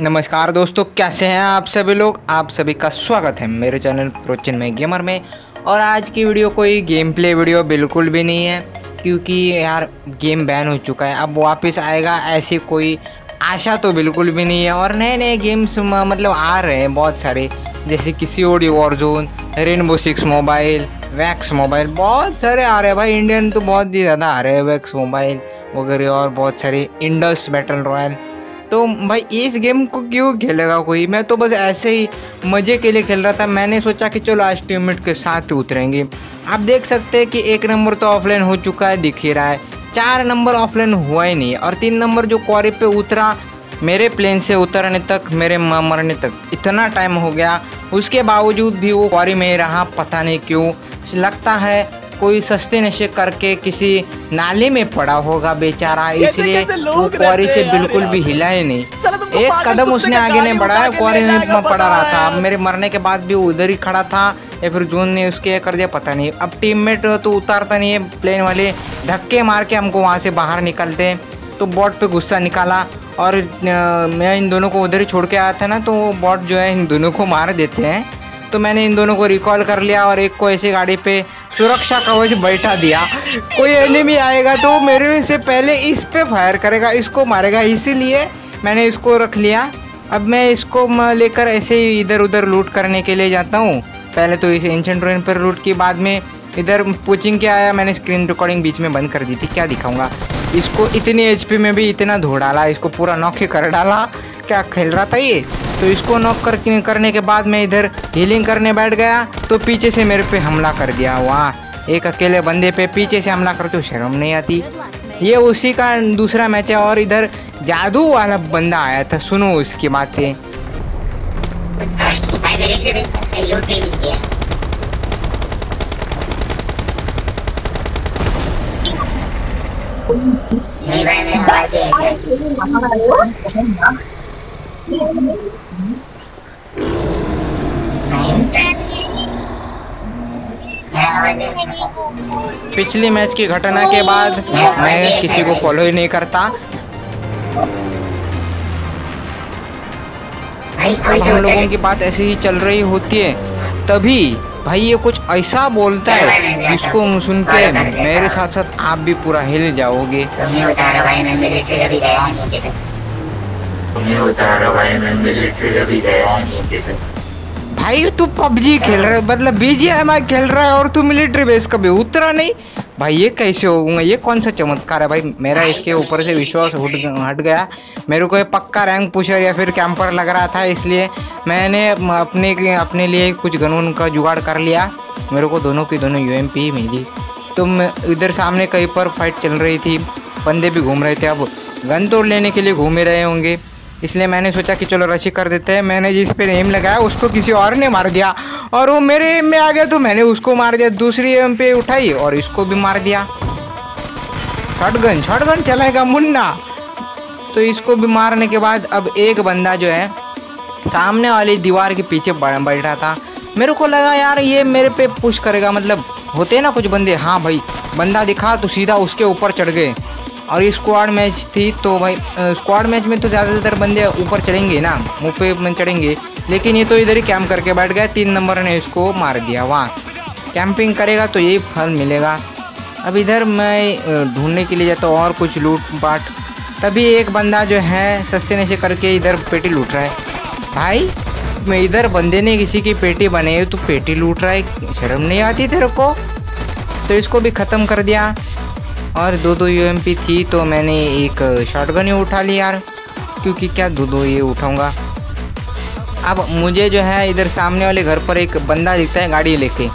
नमस्कार दोस्तों, कैसे हैं आप सभी लोग? आप सभी का स्वागत है मेरे चैनल प्रोचिन में गेमर में। और आज की वीडियो कोई गेम प्ले वीडियो बिल्कुल भी नहीं है, क्योंकि यार गेम बैन हो चुका है। अब वापस आएगा, ऐसी कोई आशा तो बिल्कुल भी नहीं है। और नए नए गेम्स मतलब आ रहे हैं बहुत सारे। जैसे किसी ओडी warzone rainbow six mobile वैक्स मोबाइल बहुत सारे आ रहे हैं। भाई इंडियन तो बहुत ही ज़्यादा आ रहे हैं वैक्स मोबाइल वगैरह और बहुत सारे इंडस बैटल रॉयल तो भाई इस गेम को क्यों खेलेगा कोई? मैं तो बस ऐसे ही मज़े के लिए खेल रहा था। मैंने सोचा कि चलो आज टीममेट के साथ उतरेंगे। आप देख सकते हैं कि एक नंबर तो ऑफलाइन हो चुका है, दिख ही रहा है। चार नंबर ऑफलाइन हुआ ही नहीं और तीन नंबर जो क्वारी पे उतरा, मेरे प्लेन से उतरने तक, मेरे मरने तक इतना टाइम हो गया। उसके बावजूद भी वो क्वारी में रहा, पता नहीं क्यों। लगता है कोई सस्ते नशे करके किसी नाले में पड़ा होगा बेचारा इसलिए वो क्वारी से बिल्कुल भी हिला ही नहीं एक कदम उसने आगे नहीं बढ़ाया क्वारी में पड़ा रहा था। अब मेरे मरने के बाद भी उधर ही खड़ा था या फिर जून ने उसके कर दिया पता नहीं। अब टीममेट तो उतारता नहीं है प्लेन वाले धक्के मार के हमको वहाँ से बाहर निकलते तो बॉट पे गुस्सा निकाला और मैं इन दोनों को उधर ही छोड़ के आया था ना तो वो बॉट जो है इन दोनों को मार देते हैं। तो मैंने इन दोनों को रिकॉल कर लिया और एक को ऐसी गाड़ी पे सुरक्षा कवच बैठा दिया। कोई एनिमी आएगा तो मेरे से पहले इस पे फायर करेगा, इसको मारेगा, इसीलिए मैंने इसको रख लिया। अब मैं इसको लेकर ऐसे ही इधर उधर लूट करने के लिए जाता हूँ। पहले तो इस एंशेंट ट्रेन पर लूट की बाद में इधर पूछिंग के आया, मैंने स्क्रीन रिकॉर्डिंग बीच में बंद कर दी थी, क्या दिखाऊँगा? इसको इतनी एच में भी इतना धो डाला, इसको पूरा नौके कर डाला, क्या खेल रहा था ये? तो इसको नॉक कर, करने के बाद मैं इधर हीलिंग करने बैठ गया तो पीछे से मेरे पे हमला कर दिया वाह एक अकेले बंदे पे पीछे से हमला करते शर्म नहीं आती ये उसी का दूसरा मैच है और इधर जादू वाला बंदा आया था सुनो उसकी बातें पिछली मैच की घटना के बाद मैं किसी को फॉलो ही नहीं करता। हम लोगों की बात ऐसी ही चल रही होती है। तभी भाई ये कुछ ऐसा बोलता है जिसको सुन के मेरे साथ साथ आप भी पूरा हिल जाओगे। भाई, तू पबजी खेल रहा मतलब बीजीएमआई खेल रहा है और तू मिलिट्री बेस कभी उतरा नहीं? भाई, ये कैसे होगा ये कौन सा चमत्कार है भाई? मेरा इसके ऊपर से विश्वास हट गया। मेरे को ये पक्का रैंक पुशर या फिर कैंपर लग रहा था, इसलिए मैंने अपने अपने लिए कुछ गनून का जुगाड़ कर लिया। मेरे को दोनों की दोनों यू ही मिली। तो इधर सामने कहीं पर फाइट चल रही थी, बंदे भी घूम रहे थे। अब गन तोड़ लेने के लिए घूम ही रहे होंगे। इसलिए मैंने सोचा कि चलो रशी कर देते हैं। मैंने जिस पे एम लगाया, उसको किसी और ने मार दिया। और वो मेरे एम में आ गया तो मैंने उसको मार दिया। दूसरी एम पे उठाई और इसको भी मार दिया। शॉटगन शॉटगन चलाएगा मुन्ना। तो इसको भी मारने के बाद अब एक बंदा जो है, सामने वाली दीवार के पीछे बैठा था। मेरे को लगा, यार, ये मेरे पे पुश करेगा। मतलब होते ना कुछ बंदे हाँ भाई, बंदा दिखा तो सीधा उसके ऊपर चढ़ गए। और ये स्क्वाड मैच थी तो भाई स्क्वाड मैच में तो ज़्यादातर बंदे ऊपर चढ़ेंगे ना, मुँह पे में चढ़ेंगे। लेकिन ये तो इधर ही कैम्प करके बैठ गया तीन नंबर ने इसको मार दिया, वहाँ। कैंपिंग करेगा तो यही फल मिलेगा। अब इधर मैं ढूँढने के लिए जाता हूँ, और कुछ लूट पाट तभी एक बंदा जो है, सस्ते नशे करके इधर पेटी लूट रहा है। भाई, मैं इधर बंदे ने किसी की पेटी बनाई तो पेटी लूट रहा है, शर्म नहीं आती तेरे को? तो इसको भी ख़त्म कर दिया। और दो दो यू थी तो मैंने एक शॉटगन ही उठा लिया यार, क्योंकि क्या दो दो ये उठाऊँगा। अब मुझे जो है इधर सामने वाले घर पर एक बंदा दिखता है गाड़ी लेके।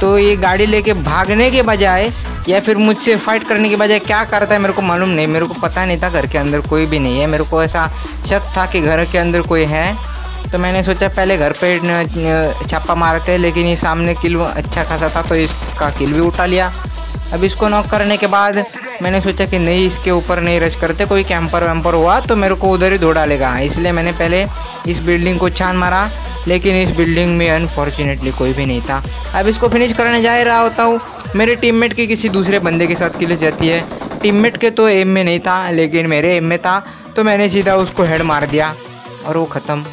तो ये गाड़ी लेके भागने के बजाय या फिर मुझसे फाइट करने के बजाय क्या करता है मेरे को मालूम नहीं, मेरे को पता नहीं था घर के अंदर कोई भी नहीं है। मेरे को ऐसा शक था कि घर के अंदर कोई है। तो मैंने सोचा पहले घर पे छापा मारते लेकिन ये सामने किल अच्छा खासा था तो इसका किल भी उठा लिया। अब इसको नॉक करने के बाद मैंने सोचा कि नहीं, इसके ऊपर नहीं रश करते, कोई कैंपर वैम्पर हुआ तो मेरे को उधर ही दो डालेगा इसलिए मैंने पहले इस बिल्डिंग को छान मारा, लेकिन इस बिल्डिंग में अनफॉर्चुनेटली कोई भी नहीं था। अब इसको फिनिश करने जा रहा होता हूँ। मेरे टीममेट की किसी दूसरे बंदे के साथ किल जाती है। टीममेट के तो एम में नहीं था, लेकिन मेरे एम में था तो मैंने सीधा उसको हेड मार दिया और वो ख़त्म।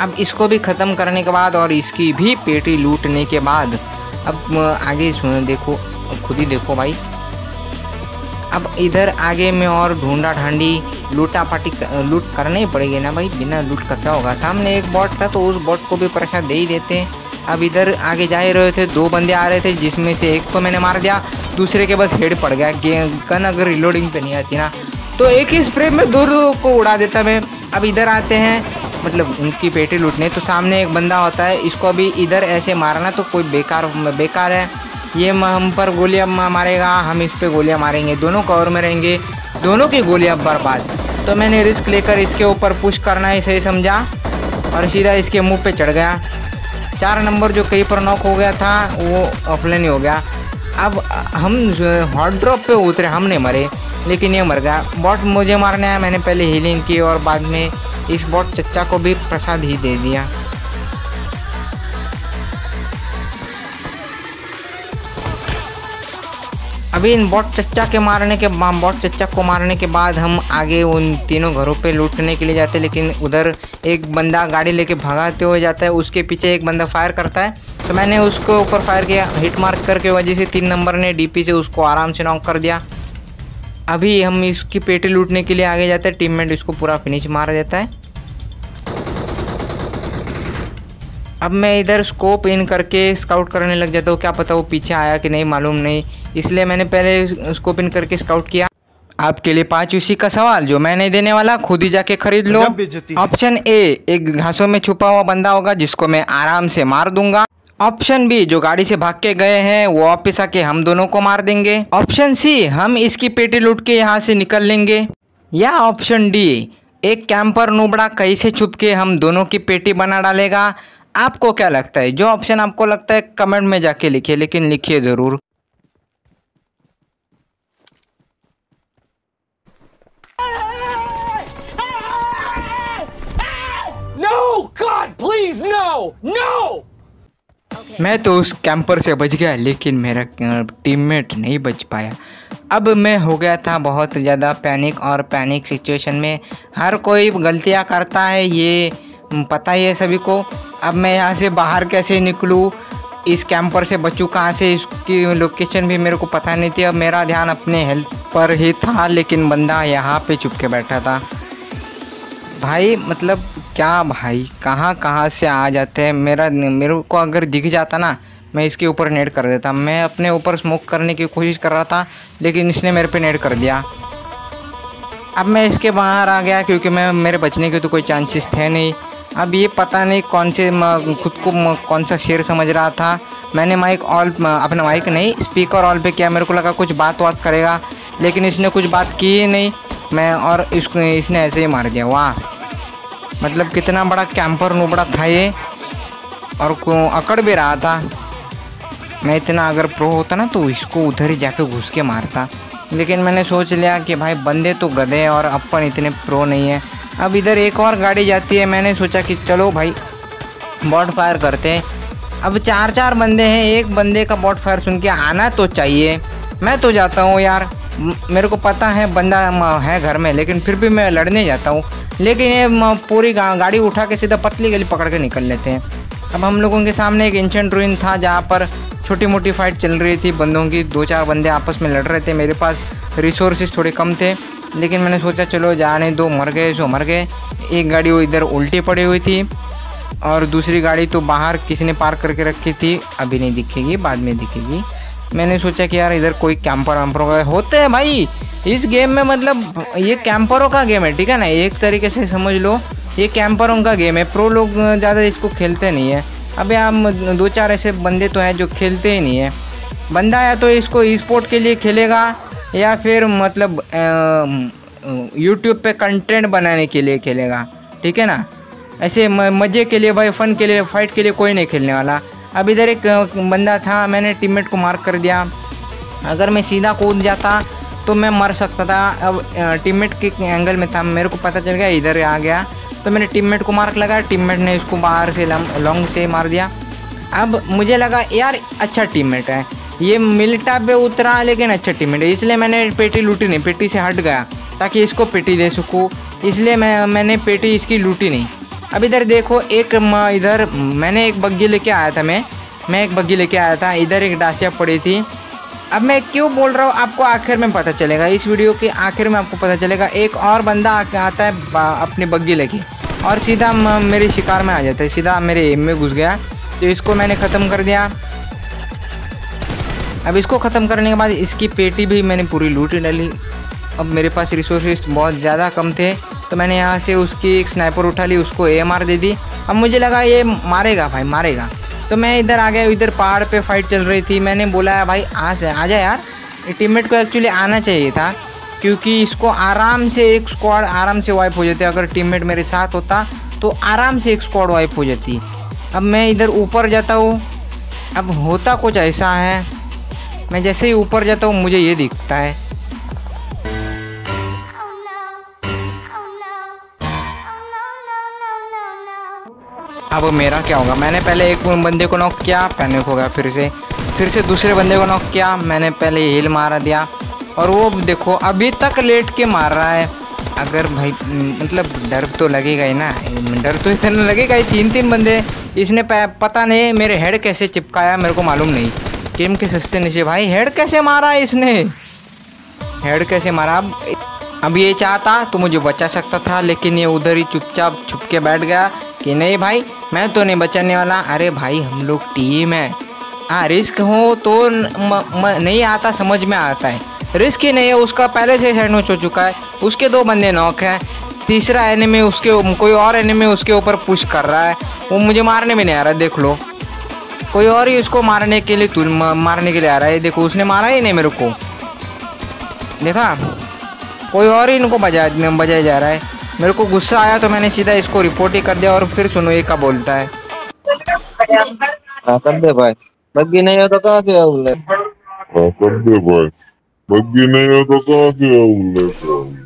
अब इसको भी ख़त्म करने के बाद और इसकी भी पेटी लूटने के बाद अब आगे सुन देखो, खुद ही देखो भाई। अब इधर आगे में और ढूंढा ढांडी लूटा पाटी लूट करना ही पड़ेगी ना भाई। बिना लूट का क्या होगा? सामने एक बॉट था तो उस बॉट को भी प्रसाद दे ही देते। हैं अब इधर आगे जा ही रहे थे, दो बंदे आ रहे थे, जिसमें से एक को मैंने मार दिया, दूसरे के बस हेड पड़ गया। गन अगर रिलोडिंग पे नहीं आती ना तो एक ही स्प्रे में दो को उड़ा देता मैं। अब इधर आते हैं मतलब उनकी पेटी लूटने। तो सामने एक बंदा होता है, इसको अभी इधर ऐसे मारना तो कोई बेकार बेकार है। ये हम पर गोलियाँ मारेगा, हम इस पर गोलियाँ मारेंगे। दोनों कवर में रहेंगे, दोनों की गोलियाँ बर्बाद। तो मैंने रिस्क लेकर इसके ऊपर पुश करना ही सही समझा? और सीधा इसके मुँह पे चढ़ गया। चार नंबर जो कहीं पर नॉक हो गया था, वो ऑफलाइन ही हो गया। अब, हम हॉट ड्रॉप पे उतरे, हम नहीं मरे, लेकिन ये मर गया। बॉट मुझे मारने आया, मैंने पहले हीलिंग की और बाद में इस बॉट चच्चा को भी प्रसाद ही दे दिया। अभी इन बॉट चच्चा के मारने के बॉट चच्चा को मारने के बाद हम आगे उन तीनों घरों पे लूटने के लिए जाते लेकिन उधर एक बंदा गाड़ी लेके भगाते हुए जाता है, उसके पीछे एक बंदा फायर करता है। तो मैंने उसको ऊपर फायर किया हिट मार्क करके वजह से तीन नंबर ने डीपी से उसको आराम से नॉक कर दिया। अभी हम इसकी पेटी लूटने के लिए आगे जाते हैं। टीममेट इसको पूरा फिनिश मार देता है। अब मैं इधर स्कोप इन करके स्काउट करने लग जाता हूँ। क्या पता वो पीछे आया कि नहीं मालूम नहीं। इसलिए मैंने पहले स्कोप इन करके स्काउट किया। आपके लिए पाँच उसी का सवाल जो मैं नहीं देने वाला खुद ही जाके खरीद लो। ऑप्शन ए एक घासों में छुपा हुआ बंदा होगा जिसको मैं आराम से मार दूँगा। ऑप्शन बी, जो गाड़ी से भाग के गए हैं, वो वापिस आके हम दोनों को मार देंगे। ऑप्शन सी, हम इसकी पेटी लूट के यहाँ से निकल लेंगे। या ऑप्शन डी, एक कैंपर नुबड़ा कहीं से छुप के हम दोनों की पेटी बना डालेगा। आपको क्या लगता है? जो ऑप्शन आपको लगता है, कमेंट में जाके लिखिए, लेकिन लिखिए ज़रूर! मैं तो उस कैंपर से बच गया, लेकिन मेरा टीममेट नहीं बच पाया। अब मैं हो गया था बहुत ज़्यादा पैनिक और पैनिक सिचुएशन में। हर कोई गलतियाँ करता है, ये पता ही है सभी को। अब मैं यहाँ से बाहर कैसे निकलूँ? इस कैंपर से बचूँ कहाँ से? इसकी लोकेशन भी मेरे को पता नहीं थी। अब मेरा ध्यान अपने हेल्थ पर ही था, लेकिन बंदा यहाँ पे चुप के बैठा था। भाई मतलब क्या भाई? कहाँ कहाँ से आ जाते हैं? मेरा मेरे को अगर दिख जाता ना, मैं इसके ऊपर नेट कर देता। मैं अपने ऊपर स्मोक करने की कोशिश कर रहा था, लेकिन इसने मेरे पे नेट कर दिया। अब मैं इसके बाहर आ गया, क्योंकि मैं मेरे बचने के तो कोई चांसेस थे नहीं। अब ये पता नहीं कौन से खुद को कौन सा शेर समझ रहा था। मैंने माइक ऑल अपना माइक नहीं स्पीकर ऑल पे किया। मेरे को लगा कुछ बात बात करेगा, लेकिन इसने कुछ बात की ही नहीं। मैं और इसको इसने ऐसे ही मार दिया। वाह। मतलब कितना बड़ा कैंपर नुबड़ा था ये, और को अकड़ भी रहा था। मैं इतना अगर प्रो होता ना तो इसको उधर ही जाके घुस के मारता। लेकिन मैंने सोच लिया कि भाई, बंदे तो गधे और अपन इतने प्रो नहीं है। अब इधर एक और गाड़ी जाती है, मैंने सोचा कि चलो भाई, बॉट फायर करते हैं। अब चार चार बंदे हैं, एक बंदे का बॉट फायर सुन के आना तो चाहिए। मैं तो जाता हूँ यार। मेरे को पता है बंदा है घर में लेकिन फिर भी मैं लड़ने जाता हूँ। लेकिन ये पूरी गा, गाड़ी उठा के सीधा पतली गली पकड़ के निकल लेते हैं। अब हम लोगों के सामने एक इंशेंट रूइन था जहाँ पर छोटी मोटी फाइट चल रही थी बंदों की। दो चार बंदे आपस में लड़ रहे थे मेरे पास रिसोर्सेज थोड़े कम थे। लेकिन मैंने सोचा चलो जाने दो मर गए सो मर गए। एक गाड़ी वो इधर उल्टी पड़ी हुई थी और दूसरी गाड़ी तो बाहर किसी ने पार्क करके रखी थी। अभी नहीं दिखेगी बाद में दिखेगी। मैंने सोचा कि यार इधर कोई कैंपर वैम्परों का होते हैं भाई। इस गेम में मतलब ये कैंपरों का गेम है, ठीक है ना? एक तरीके से समझ लो, ये कैंपरों का गेम है। प्रो लोग ज़्यादा इसको खेलते नहीं है। अभी हम दो चार ऐसे बंदे तो हैं जो खेलते ही नहीं है। बंदा या तो इसको स्पोर्ट के लिए खेलेगा, या फिर मतलब यूट्यूब पे कंटेंट बनाने के लिए खेलेगा, ठीक है ना? ऐसे मज़े के लिए, भाई फ़न के लिए फाइट के लिए कोई नहीं खेलने वाला। अब इधर एक बंदा था, मैंने टीममेट को मार्क कर दिया। अगर मैं सीधा कूद जाता तो मैं मर सकता था। अब टीममेट के एंगल में था, मेरे को पता चल गया, इधर आ गया। तो मैंने टीममेट को मार्क लगाया टीममेट ने इसको बाहर से लॉन्ग से मार दिया। अब मुझे लगा, यार अच्छा टीममेट है। ये मिल्टा पे उतरा, लेकिन अच्छा टीममेट है। इसलिए मैंने पेटी लूटी नहीं, पेटी से हट गया, ताकि इसको पेटी दे सकूँ। इसलिए मैं, मैंने पेटी इसकी लूटी नहीं। अब इधर देखो, एक इधर, मैंने एक बग्गी लेके आया था मैं। मैं एक बग्गी लेके आया था, इधर एक डासिया पड़ी थी। अब मैं क्यों बोल रहा हूँ, आपको आखिर में पता चलेगा। इस वीडियो के आखिर में आपको पता चलेगा, एक और बंदा आता है अपनी बग्गी लेके। और सीधा मेरे शिकार में आ जाता है, सीधा मेरे एम में घुस गया। तो इसको मैंने ख़त्म कर दिया। अब इसको ख़त्म करने के बाद इसकी पेटी भी मैंने पूरी लूट डाली। अब मेरे पास रिसोर्सेज बहुत ज़्यादा कम थे। तो मैंने यहाँ से उसकी एक स्नाइपर उठा ली, उसको ए दे दी। अब मुझे लगा ये मारेगा भाई, मारेगा। तो मैं इधर आ गया, इधर पहाड़ पे फाइट चल रही थी। मैंने बोला, भाई, आ जा आ जा यार। टीममेट को एक्चुअली आना चाहिए था, क्योंकि इसको आराम से एक स्क्वाड आराम से वाइप हो जाती अगर टीममेट मेरे साथ होता तो आराम से एक स्क्वाड वाइप हो जाती। अब मैं इधर ऊपर जाता हूँ। अब होता कुछ ऐसा है। मैं जैसे ही ऊपर जाता हूँ, मुझे ये दिखता है। अब मेरा क्या होगा? मैंने पहले एक बंदे को नॉक किया पैनिक हो गया फिर से। फिर से दूसरे बंदे को नॉक किया, मैंने पहले हिल मारा दिया। और वो देखो, अभी तक लेट के मार रहा है। अगर भाई मतलब डर तो लगेगा ही ना। डर तो इतना लगेगा ही तीन तीन बंदे। इसने पता नहीं मेरे हेड कैसे चिपकाया, मेरे को मालूम नहीं। गेम के सस्ते नीचे, भाई हेड कैसे मारा इसने? हेड कैसे मारा? अब अब ये चाहता तो मुझे बचा सकता था, लेकिन ये उधर ही चुपचाप छुप के बैठ गया। कि नहीं भाई मैं तो नहीं बचाने वाला। अरे भाई हम लोग टीम है। हाँ रिस्क हो तो न- म, म, नहीं आता समझ में आता है। रिस्क ही नहीं है उसका पहले से हेड नोच हो चुका है। उसके दो बंदे नॉक हैं। तीसरा एनिमी उसके कोई और एनिमी उसके ऊपर पुश कर रहा है। वो मुझे मारने में नहीं आ रहा देख लो। कोई और ही उसको मारने के लिए तुल मारने के लिए आ रहा है। देखो उसने मारा ही नहीं मेरे को। देखा? कोई और ही इनको बजा बजाया जा रहा है। मेरे को गुस्सा आया तो मैंने सीधा इसको रिपोर्ट ही कर दिया और फिर सुनो ये क्या बोलता है। हाँ कर दे भाई। बग्गी नहीं हो तो कहाँ से आऊँ ले हाँ कर दे भाई। बग्गी नहीं हो तो कहाँ से आऊँ लेके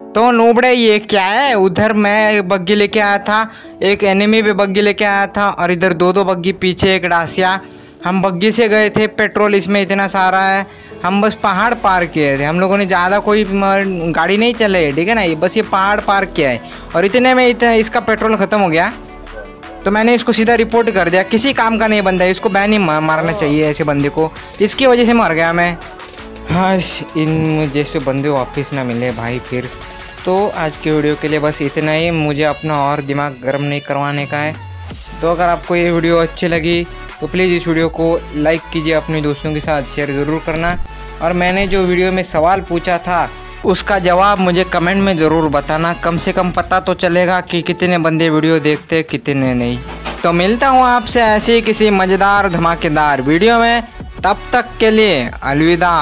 तो नोबड़े ये क्या है? उधर मैं बग्गी लेके आया था एक एनिमी भी बग्गी लेके आया था और इधर दो दो बग्गी पीछे एक डासिया। हम बग्गी से गए थे पेट्रोल इसमें इतना सारा है। हम बस पहाड़ पार किए थे। हम लोगों ने ज़्यादा कोई गाड़ी नहीं चले ठीक है ना? ये बस ये पहाड़ पार किया है। और इतने में इतना इसका पेट्रोल ख़त्म हो गया। तो मैंने इसको सीधा रिपोर्ट कर दिया किसी काम का नहीं बंदा है इसको बैन ही मारना चाहिए ऐसे बंदे को। इसकी वजह से मर गया मैं। हाँ इन जैसे बंदे वापस ना मिले भाई फिर। तो आज के वीडियो के लिए बस इतना ही। मुझे अपना और दिमाग गर्म नहीं करवाने का है। तो अगर आपको ये वीडियो अच्छी लगी तो प्लीज़ इस वीडियो को लाइक कीजिए अपने दोस्तों के साथ शेयर ज़रूर करना। और मैंने जो वीडियो में सवाल पूछा था, उसका जवाब मुझे कमेंट में ज़रूर बताना। कम से कम पता तो चलेगा कि कितने बंदे वीडियो देखते, कितने नहीं। तो मिलता हूँ आपसे ऐसे किसी मज़ेदार, धमाकेदार वीडियो में। तब तक के लिए अलविदा।